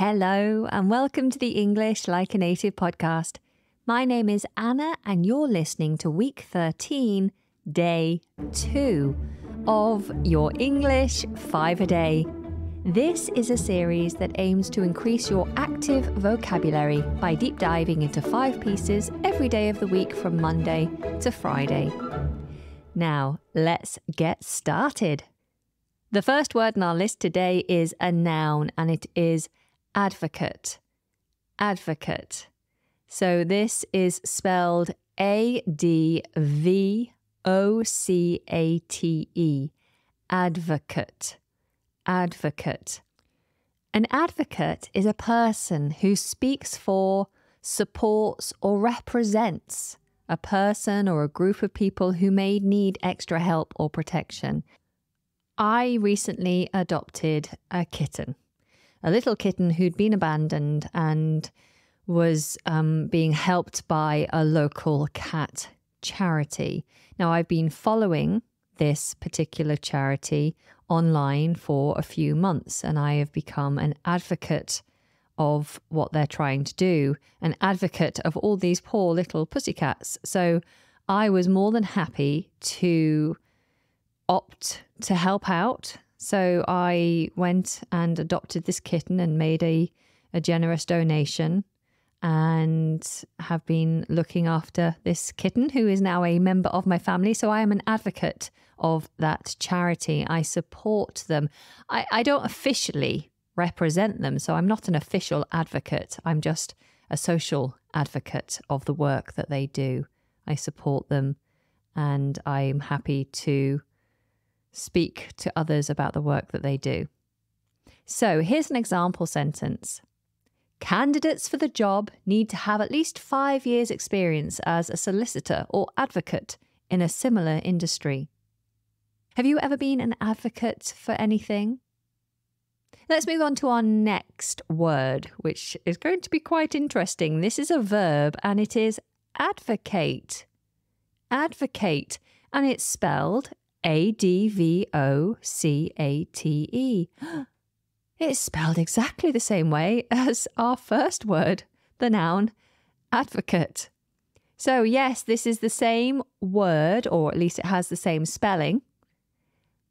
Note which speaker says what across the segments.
Speaker 1: Hello, and welcome to the English Like a Native podcast. My name is Anna, and you're listening to week 13, day 2 of your English 5 a day. This is a series that aims to increase your active vocabulary by deep diving into five pieces every day of the week from Monday to Friday. Now, let's get started. The first word on our list today is a noun, and it is advocate. Advocate. So this is spelled A D V O C A T E. Advocate. Advocate. An advocate is a person who speaks for, supports, or represents a person or a group of people who may need extra help or protection. I recently adopted a kitten a little kitten who'd been abandoned and was um, being helped by a local cat charity. Now, I've been following this particular charity online for a few months and I have become an advocate of what they're trying to do, an advocate of all these poor little pussycats. So I was more than happy to opt to help out so I went and adopted this kitten and made a, a generous donation and have been looking after this kitten who is now a member of my family. So I am an advocate of that charity. I support them. I, I don't officially represent them, so I'm not an official advocate. I'm just a social advocate of the work that they do. I support them and I'm happy to speak to others about the work that they do. So here's an example sentence Candidates for the job need to have at least five years' experience as a solicitor or advocate in a similar industry. Have you ever been an advocate for anything? Let's move on to our next word, which is going to be quite interesting. This is a verb and it is advocate. Advocate, and it's spelled a D V O C A T E. It's spelled exactly the same way as our first word, the noun advocate. So, yes, this is the same word, or at least it has the same spelling,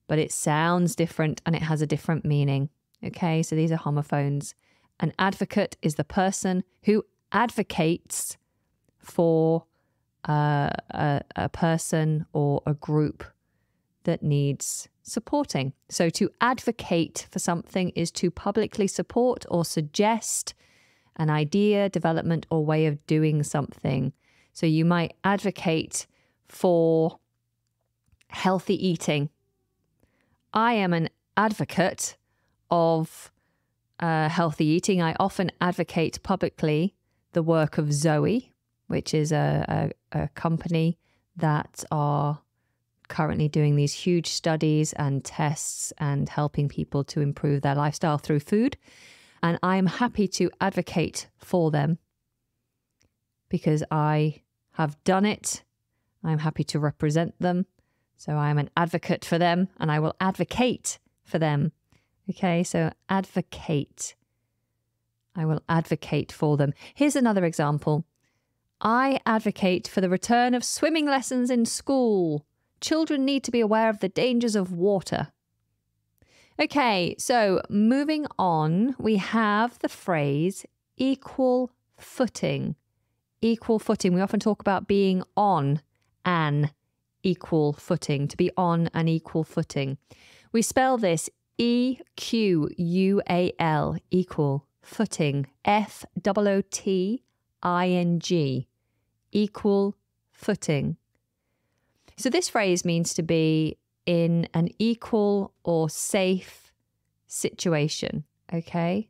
Speaker 1: but it sounds different and it has a different meaning. Okay, so these are homophones. An advocate is the person who advocates for uh, a, a person or a group that needs supporting. So, to advocate for something is to publicly support or suggest an idea, development, or way of doing something. So, you might advocate for healthy eating. I am an advocate of uh, healthy eating. I often advocate publicly the work of Zoe, which is a, a, a company that are currently doing these huge studies and tests and helping people to improve their lifestyle through food. And I'm happy to advocate for them because I have done it. I'm happy to represent them. So I am an advocate for them and I will advocate for them. Okay, so advocate. I will advocate for them. Here's another example. I advocate for the return of swimming lessons in school children need to be aware of the dangers of water. Okay, so moving on, we have the phrase equal footing. Equal footing. We often talk about being on an equal footing, to be on an equal footing. We spell this E Q U A L, equal footing, F O O T I N G, equal footing. So this phrase means to be in an equal or safe situation. Okay.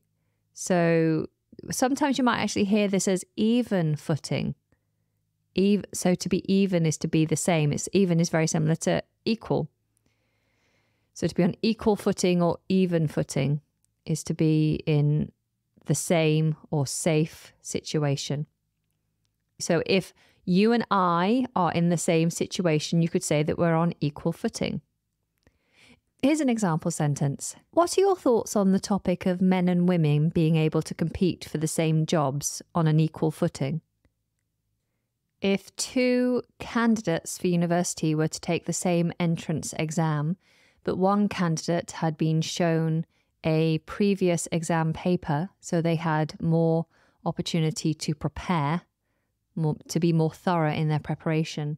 Speaker 1: So sometimes you might actually hear this as even footing. Even, so to be even is to be the same. It's even is very similar to equal. So to be on equal footing or even footing is to be in the same or safe situation. So if you and I are in the same situation, you could say that we're on equal footing. Here's an example sentence. What are your thoughts on the topic of men and women being able to compete for the same jobs on an equal footing? If two candidates for university were to take the same entrance exam, but one candidate had been shown a previous exam paper, so they had more opportunity to prepare, more, to be more thorough in their preparation,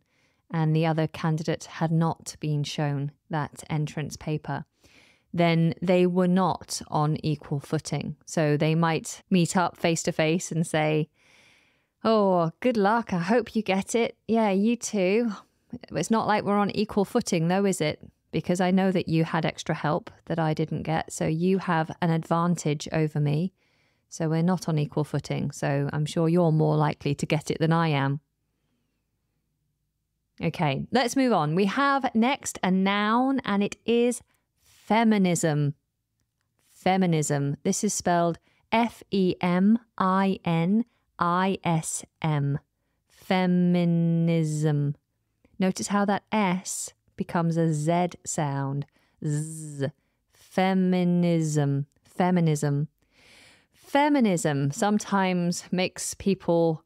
Speaker 1: and the other candidate had not been shown that entrance paper, then they were not on equal footing. So they might meet up face to face and say, Oh, good luck. I hope you get it. Yeah, you too. It's not like we're on equal footing, though, is it? Because I know that you had extra help that I didn't get. So you have an advantage over me. So we're not on equal footing. So I'm sure you're more likely to get it than I am. Okay, let's move on. We have next a noun and it is feminism. Feminism. This is spelled F E M I N I S M. Feminism. Notice how that S becomes a Z sound. Z. Feminism. Feminism. Feminism sometimes makes people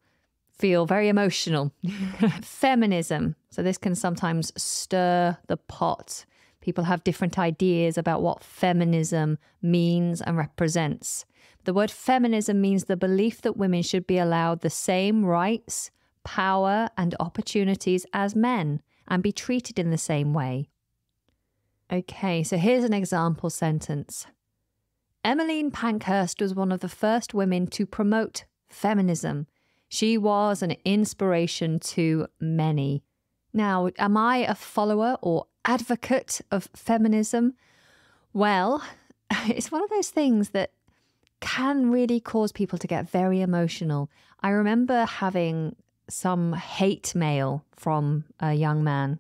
Speaker 1: feel very emotional. Feminism. So, this can sometimes stir the pot. People have different ideas about what feminism means and represents. The word feminism means the belief that women should be allowed the same rights, power, and opportunities as men and be treated in the same way. Okay, so here's an example sentence. Emmeline Pankhurst was one of the first women to promote feminism she was an inspiration to many. Now, am I a follower or advocate of feminism? Well, it's one of those things that can really cause people to get very emotional. I remember having some hate mail from a young man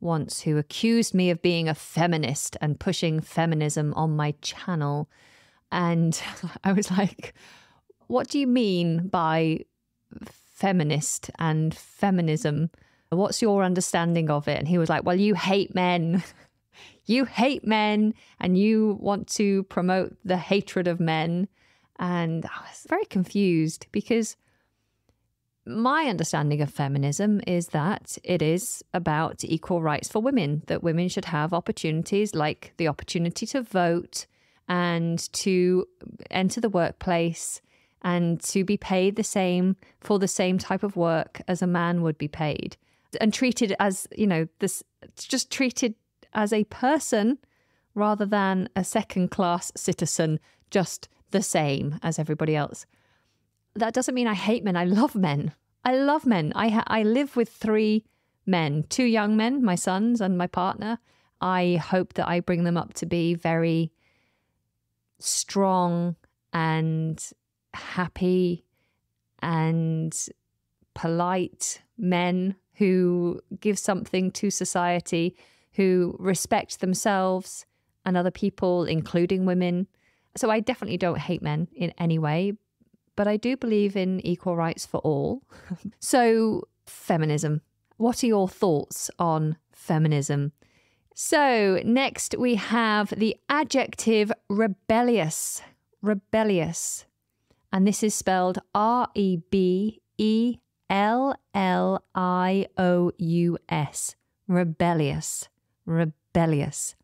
Speaker 1: once who accused me of being a feminist and pushing feminism on my channel. And I was like, what do you mean by feminist and feminism. What's your understanding of it? And he was like, Well, you hate men. you hate men and you want to promote the hatred of men. And I was very confused because my understanding of feminism is that it is about equal rights for women, that women should have opportunities like the opportunity to vote and to enter the workplace and to be paid the same for the same type of work as a man would be paid and treated as, you know, this just treated as a person rather than a second class citizen, just the same as everybody else. That doesn't mean I hate men. I love men. I love men. I ha- I live with three men, two young men, my sons and my partner. I hope that I bring them up to be very strong and happy and polite men who give something to society, who respect themselves and other people, including women. So I definitely don't hate men in any way, but I do believe in equal rights for all. so, feminism. What are your thoughts on feminism? So, next we have the adjective rebellious. Rebellious and this is spelled R E B E L L I O U S. Rebellious. Rebellious.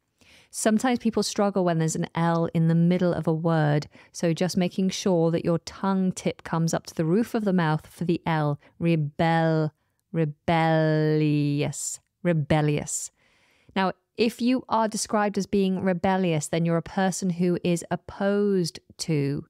Speaker 1: Sometimes people struggle when there's an L in the middle of a word, so just making sure that your tongue tip comes up to the roof of the mouth for the L. Rebel, rebellious, rebellious. Now, if you are described as being rebellious, then you're a person who is opposed to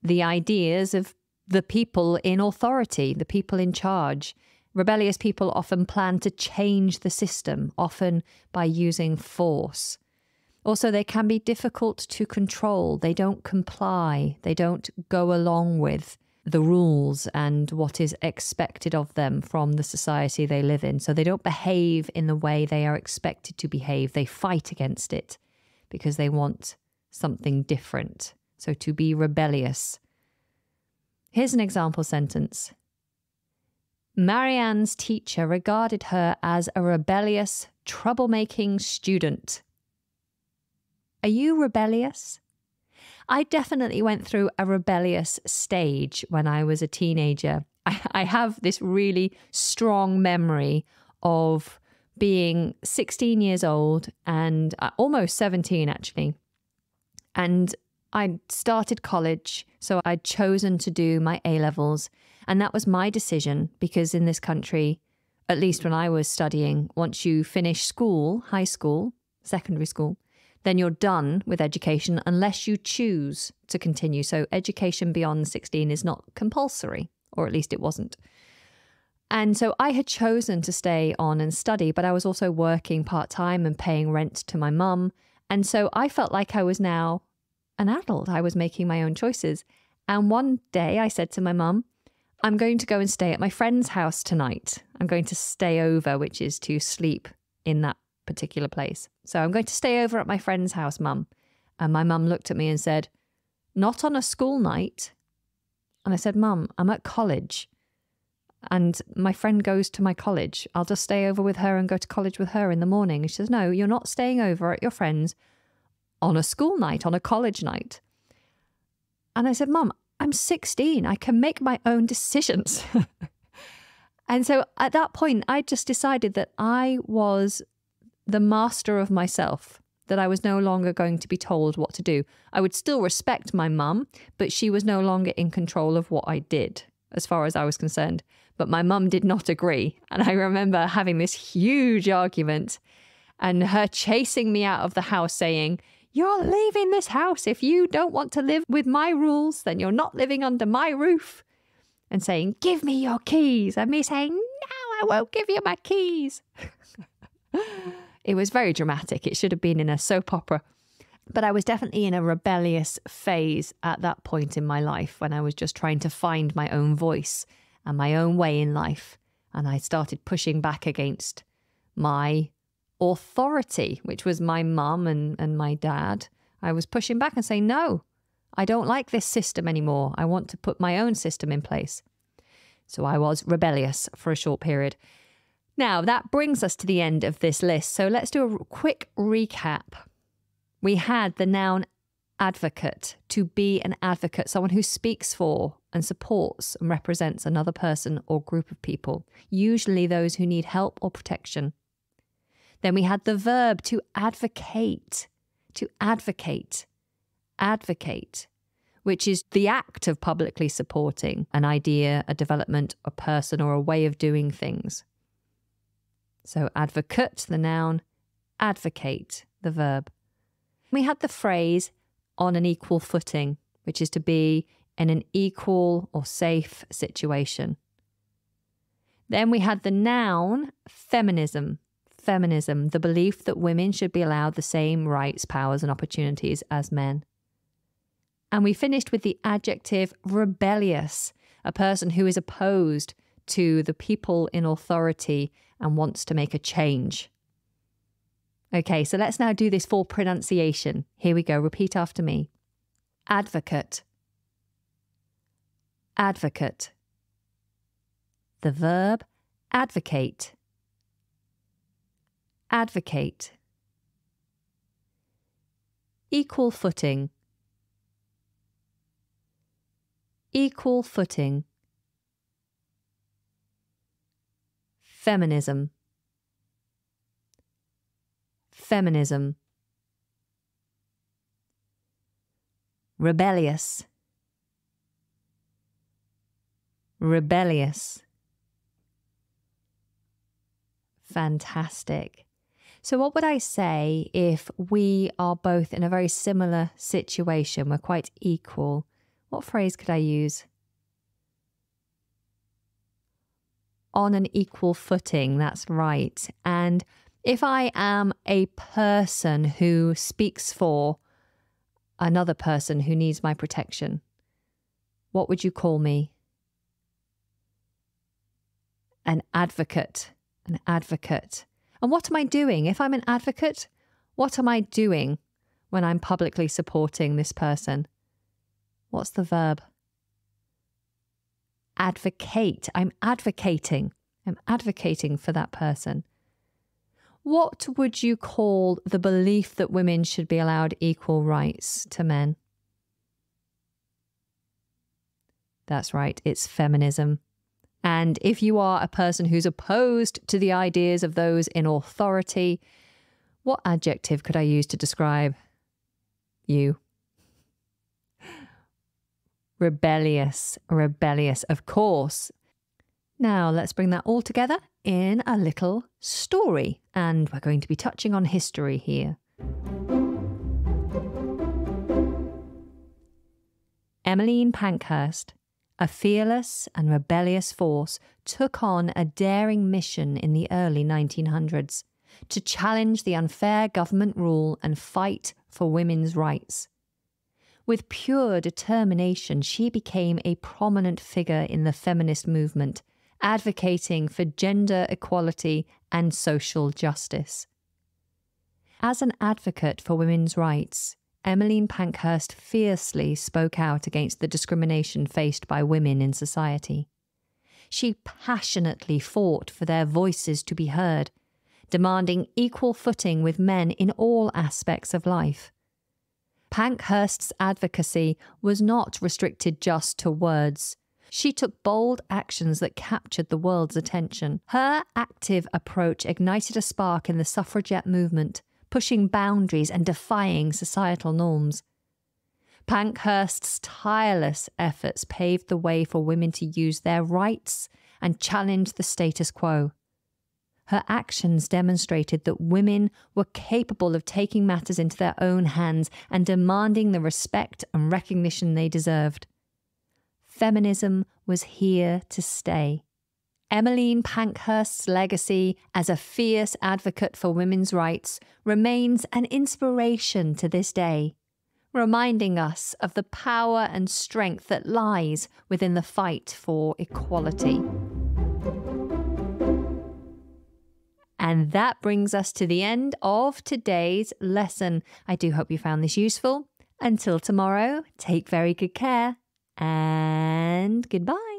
Speaker 1: the ideas of the people in authority, the people in charge. Rebellious people often plan to change the system, often by using force. Also, they can be difficult to control. They don't comply, they don't go along with the rules and what is expected of them from the society they live in. So they don't behave in the way they are expected to behave. They fight against it because they want something different. So to be rebellious. Here's an example sentence Marianne's teacher regarded her as a rebellious, troublemaking student. Are you rebellious? I definitely went through a rebellious stage when I was a teenager. I, I have this really strong memory of being 16 years old and uh, almost 17 actually. And I started college, so I'd chosen to do my A levels. And that was my decision because in this country, at least when I was studying, once you finish school, high school, secondary school, then you're done with education unless you choose to continue. So education beyond 16 is not compulsory, or at least it wasn't. And so I had chosen to stay on and study, but I was also working part time and paying rent to my mum. And so I felt like I was now an adult. I was making my own choices. And one day I said to my mum, I'm going to go and stay at my friend's house tonight. I'm going to stay over, which is to sleep in that particular place. So I'm going to stay over at my friend's house, mum. And my mum looked at me and said, Not on a school night. And I said, Mum, I'm at college and my friend goes to my college. I'll just stay over with her and go to college with her in the morning. And she says, No, you're not staying over at your friend's on a school night, on a college night. And I said, Mum, I'm 16. I can make my own decisions. and so at that point, I just decided that I was the master of myself, that I was no longer going to be told what to do. I would still respect my mum, but she was no longer in control of what I did, as far as I was concerned. But my mum did not agree. And I remember having this huge argument and her chasing me out of the house saying, You're leaving this house. If you don't want to live with my rules, then you're not living under my roof. And saying, Give me your keys. And me saying, No, I won't give you my keys. it was very dramatic. It should have been in a soap opera. But I was definitely in a rebellious phase at that point in my life when I was just trying to find my own voice and my own way in life. And I started pushing back against my authority, which was my mum and, and my dad. I was pushing back and saying, no, I don't like this system anymore. I want to put my own system in place. So I was rebellious for a short period. Now, that brings us to the end of this list. So let's do a quick recap. We had the noun advocate, to be an advocate, someone who speaks for and supports and represents another person or group of people, usually those who need help or protection. Then we had the verb to advocate, to advocate, advocate, which is the act of publicly supporting an idea, a development, a person, or a way of doing things. So, advocate, the noun, advocate, the verb. We had the phrase on an equal footing, which is to be in an equal or safe situation. Then we had the noun feminism. Feminism, the belief that women should be allowed the same rights, powers, and opportunities as men. And we finished with the adjective rebellious, a person who is opposed to the people in authority and wants to make a change. Okay, so let's now do this for pronunciation. Here we go. Repeat after me advocate, advocate. The verb advocate, advocate. Equal footing, equal footing. Feminism feminism, rebellious, rebellious. Fantastic. So, what would I say if we are both in a very similar situation? We're quite equal. What phrase could I use? On an equal footing, that's right. And if I am a person who speaks for another person who needs my protection, what would you call me? An advocate. An advocate. And what am I doing? If I'm an advocate, what am I doing when I'm publicly supporting this person? What's the verb? Advocate. I'm advocating. I'm advocating for that person. What would you call the belief that women should be allowed equal rights to men? That's right, it's feminism. And if you are a person who's opposed to the ideas of those in authority, what adjective could I use to describe you? Rebellious, rebellious, of course. Now let's bring that all together in a little story, and we're going to be touching on history here. Emmeline Pankhurst a fearless and rebellious force took on a daring mission in the early 1900s to challenge the unfair government rule and fight for women's rights. With pure determination, she became a prominent figure in the feminist movement, advocating for gender equality and social justice. As an advocate for women's rights, Emmeline Pankhurst fiercely spoke out against the discrimination faced by women in society. She passionately fought for their voices to be heard, demanding equal footing with men in all aspects of life. Pankhurst's advocacy was not restricted just to words. She took bold actions that captured the world's attention. Her active approach ignited a spark in the suffragette movement, pushing boundaries and defying societal norms. Pankhurst's tireless efforts paved the way for women to use their rights and challenge the status quo. Her actions demonstrated that women were capable of taking matters into their own hands and demanding the respect and recognition they deserved. Feminism was here to stay. Emmeline Pankhurst's legacy as a fierce advocate for women's rights remains an inspiration to this day, reminding us of the power and strength that lies within the fight for equality. And that brings us to the end of today's lesson. I do hope you found this useful. Until tomorrow, take very good care and goodbye.